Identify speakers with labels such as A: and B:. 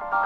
A: you